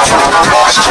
Lost